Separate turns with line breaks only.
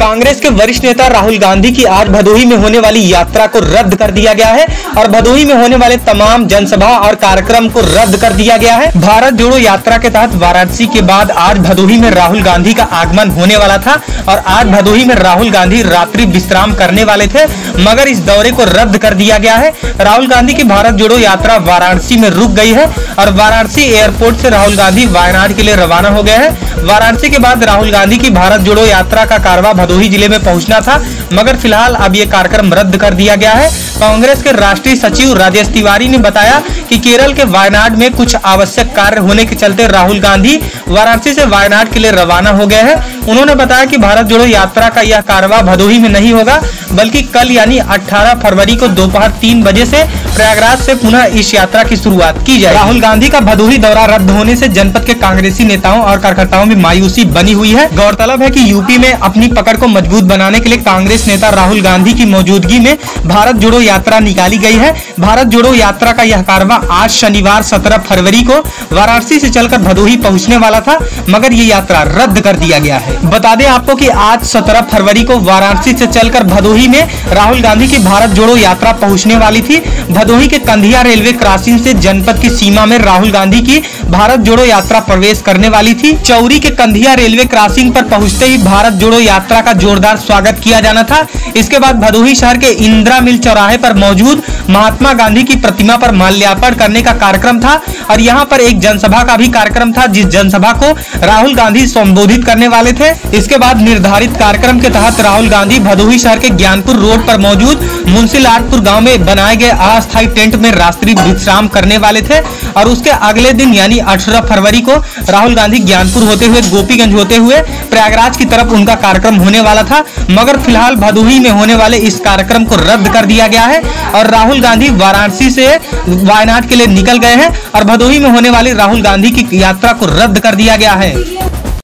कांग्रेस के वरिष्ठ नेता राहुल गांधी की आज भदोही में होने वाली यात्रा को रद्द कर दिया गया है और भदोही में होने वाले तमाम जनसभा और कार्यक्रम को रद्द कर दिया गया है। भारत जोड़ो यात्रा के तहत वाराणसी के बाद आज भदोही में राहुल गांधी का आगमन होने वाला था और आज भदोही में राहुल गांधी रात्रि विश्राम करने वाले थे, मगर इस दौरे को रद्द कर दिया गया है। राहुल गांधी की भारत जोड़ो यात्रा वाराणसी में रुक गई है और वाराणसी एयरपोर्ट से राहुल गांधी वायनाड के लिए रवाना हो गए हैं। वाराणसी के बाद राहुल गांधी की भारत जोड़ो यात्रा का कारवा भदोही ज़िले में पहुँचना था मगर फ़िलहाल अब ये कार्यक्रम रद्द कर दिया गया है कांग्रेस के राष्ट्रीय सचिव राजेश तिवारी ने बताया कि केरल के वायनाड में कुछ आवश्यक कार्य होने के चलते राहुल गांधी वाराणसी से वायनाड के लिए रवाना हो गए हैं। उन्होंने बताया कि भारत जोड़ो यात्रा का यह कारवा भदोही में नहीं होगा, बल्कि कल यानी 18 फरवरी को दोपहर तीन बजे से प्रयागराज से पुनः इस यात्रा की शुरुआत की जाए राहुल गांधी का भदोही दौरा रद्द होने से जनपद के कांग्रेसी नेताओं और कार्यकर्ताओं में मायूसी बनी हुई है। गौरतलब है कि यूपी में अपनी पकड़ को मज़बूत बनाने के लिए कांग्रेस नेता राहुल गांधी की मौजूदगी में भारत जोड़ो यात्रा निकाली गई है। भारत जोड़ो यात्रा का यह कारवा आज शनिवार सत्रह फरवरी को वाराणसी से चलकर भदोही पहुँचने वाला था, मगर ये यात्रा रद्द कर दिया गया है। बता दें आपको कि आज सत्रह फरवरी को वाराणसी से चलकर भदोही में राहुल गांधी की भारत जोड़ो यात्रा पहुँचने वाली थी। भदोही के कंधिया रेलवे क्रॉसिंग से जनपद की सीमा में राहुल गांधी की भारत जोड़ो यात्रा प्रवेश करने वाली थी। चौरी के कंधिया रेलवे क्रॉसिंग पर पहुँचते ही भारत जोड़ो यात्रा का जोरदार स्वागत किया जाना था। इसके बाद भदोही शहर के इंदिरा मिल चौराहे पर मौजूद महात्मा गांधी की प्रतिमा पर माल्यार्पण करने का कार्यक्रम था और यहाँ पर एक जनसभा का भी कार्यक्रम था, जिस जनसभा को राहुल गांधी संबोधित करने वाले थे। इसके बाद निर्धारित कार्यक्रम के तहत राहुल गांधी भदोही शहर के ज्ञानपुर रोड पर मौजूद मुंशी लाटपुर गाँव में बनाए गए अस्थायी टेंट में रात्रि विश्राम करने वाले थे और उसके अगले दिन, यानी अठारह फरवरी को राहुल गांधी ज्ञानपुर होते हुए, गोपीगंज होते हुए, प्रयागराज की तरफ़ उनका कार्यक्रम होने वाला था, मगर फ़िलहाल भदोही में होने वाले इस कार्यक्रम को रद्द कर दिया गया है और राहुल गांधी वाराणसी से वायनाड के लिए निकल गए हैं और भदोही में होने वाली राहुल गांधी की यात्रा को रद्द कर दिया गया है।